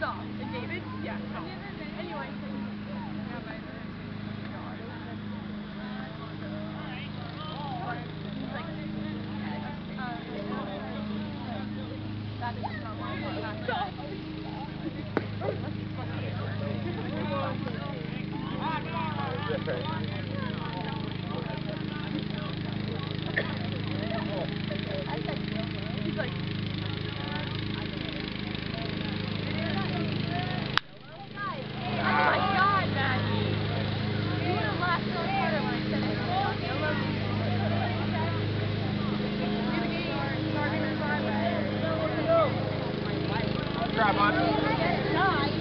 dog. And David? Yeah. No. Anyway. Thank you. grab on.